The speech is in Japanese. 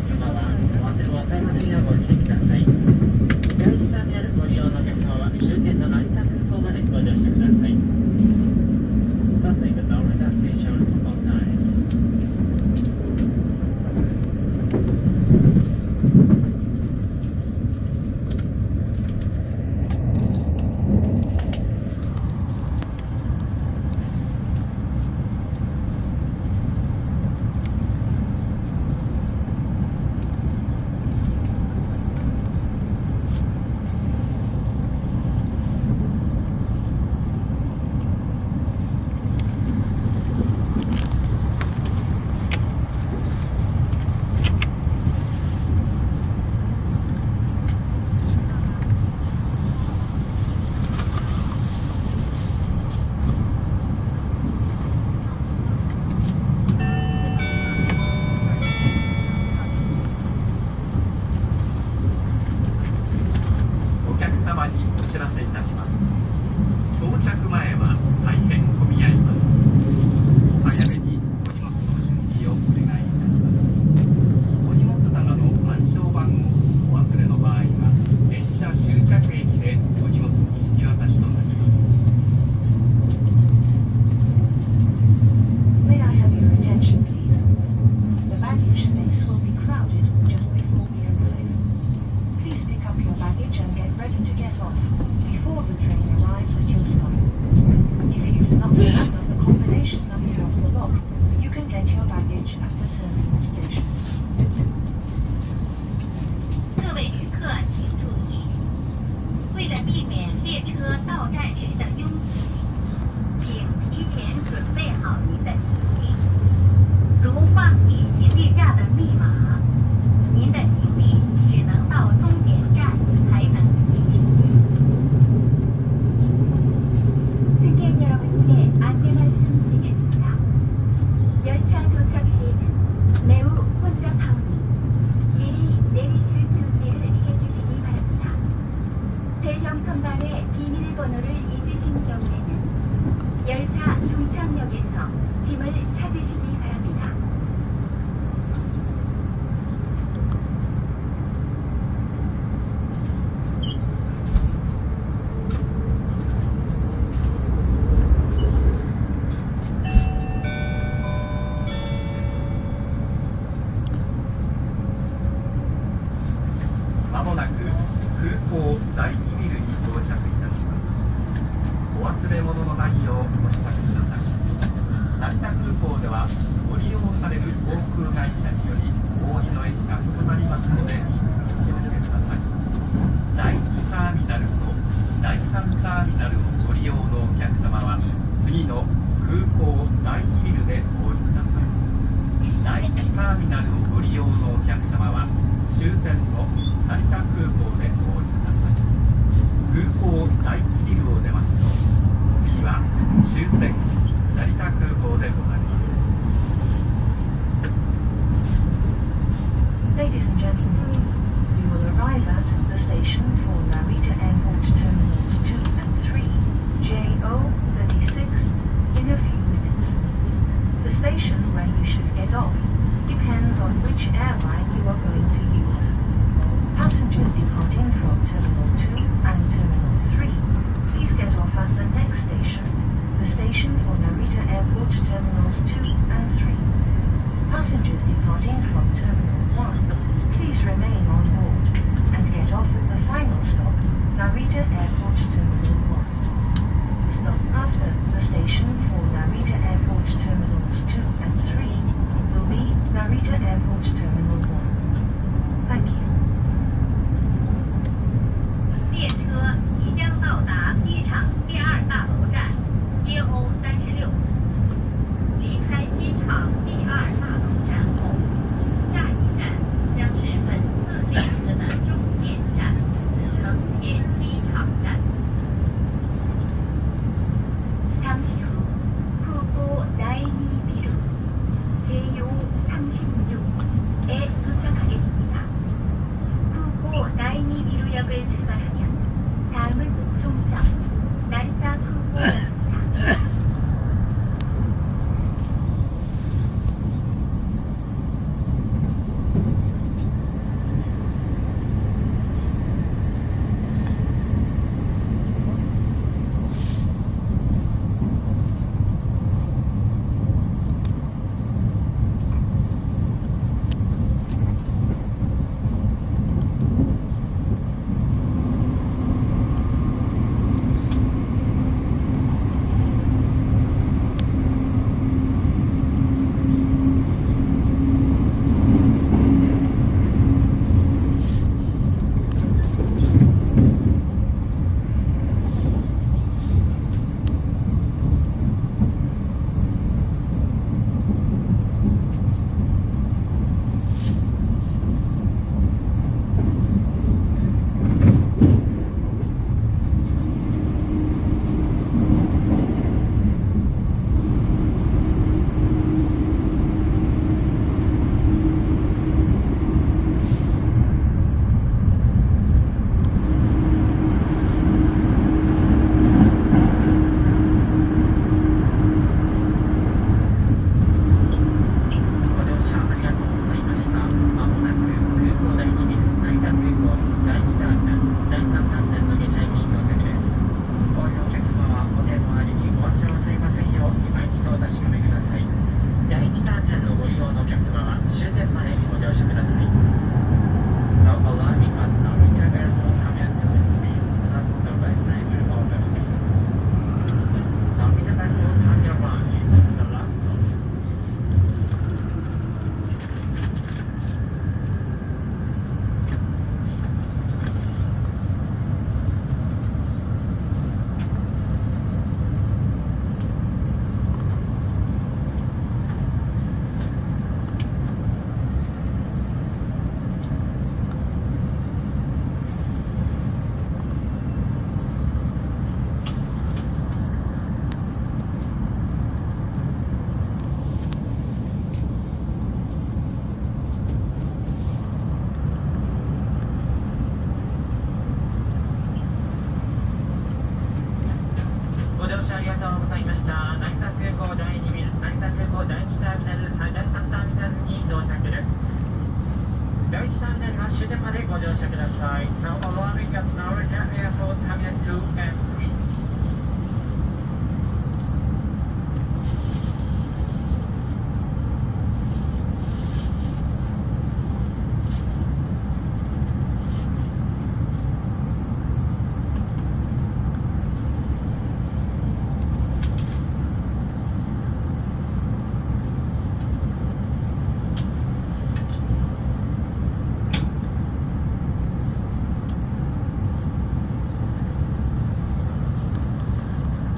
列車はにお知らせいたします。到着前は大変混み合います。Yeah.